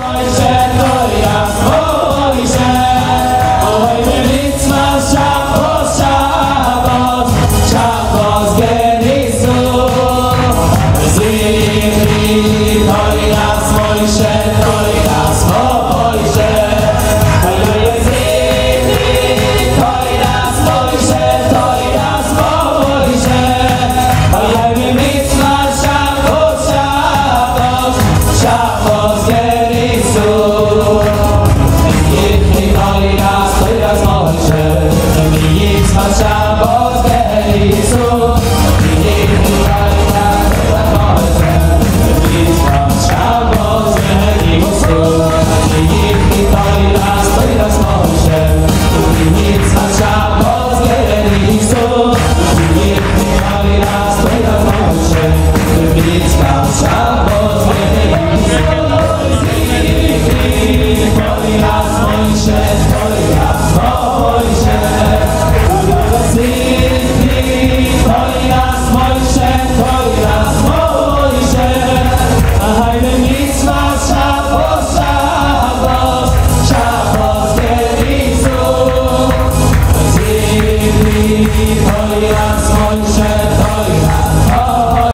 Mojże so Once and